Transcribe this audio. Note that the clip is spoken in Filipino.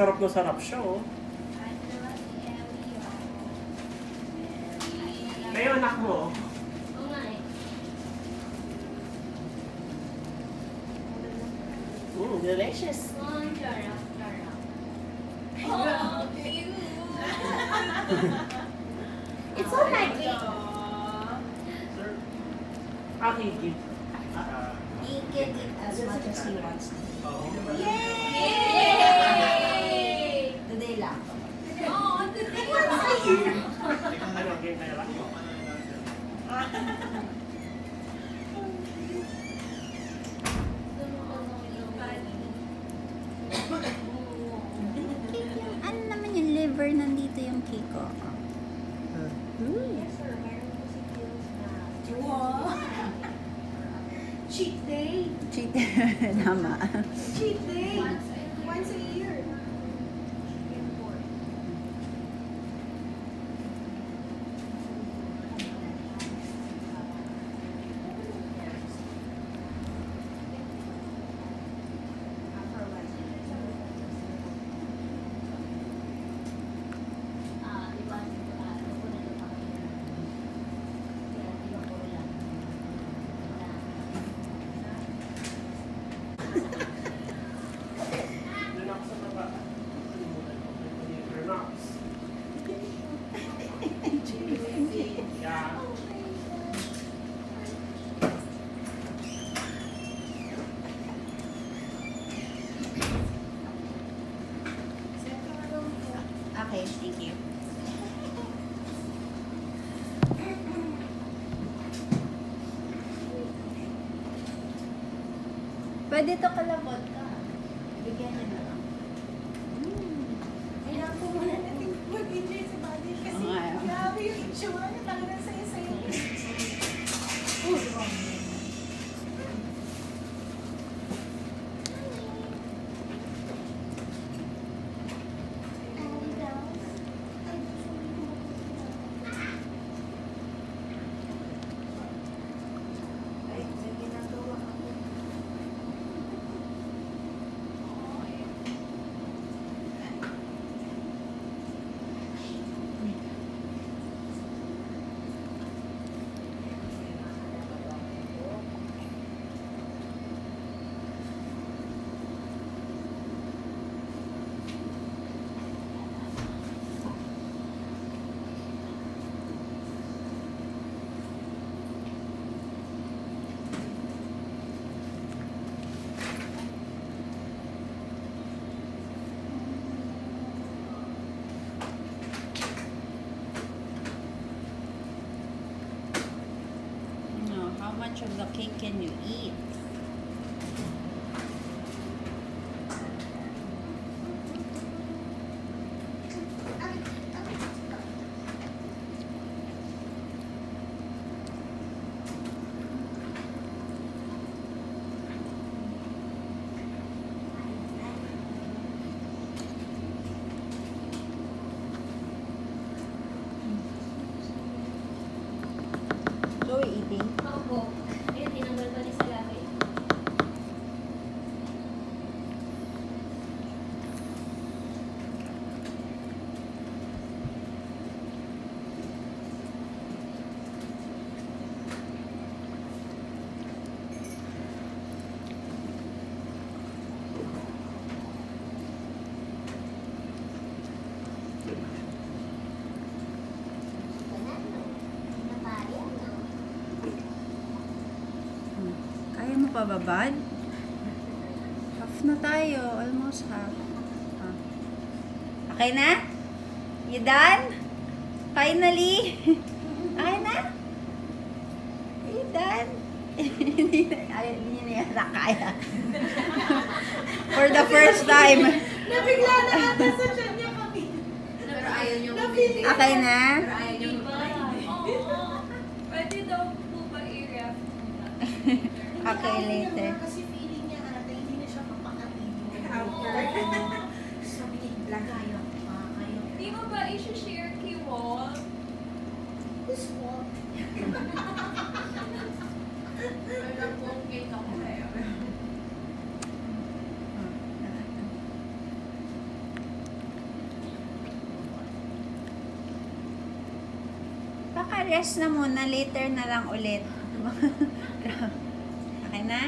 Sarap na sarap siya, oh. Yung anak mo, oh. Oo nga eh. Mm, delicious. Oh. Jara. It's all my cake. Aking gift. He can eat as much as he wants to. Yay! Today lang. Oo, today. Ano, game na lang? Ano naman yung liver? Nandito yung cake ko. Wow. Cheat day. Cheat. Tama. Pwede to kalabot ka. Bigyan niyo na lang. Cake can you eat? We're eating? Opo. Kaya mo pa ba, bud? Half na tayo. Almost half. Ah. Okay na? You done? Finally! Okay na? Hindi na, ayaw, hindi niya yata kaya. For the first time. Nabigla na ata sa tiyan niya kami. Pero ayaw niyo Napili- Okay na? Pero ayaw niyo Diba? Oo. Pwede daw po ba i-ref Okay, later. Kasi feeling niya ate, hindi na siya mapakatino. Sabi niya, lagayo. Kayo. Di mo ba i-share kay Wall? Gusto mo? Alam ko ang cake ako sa'yo. Baka rest na muna, later na lang ulit. นะ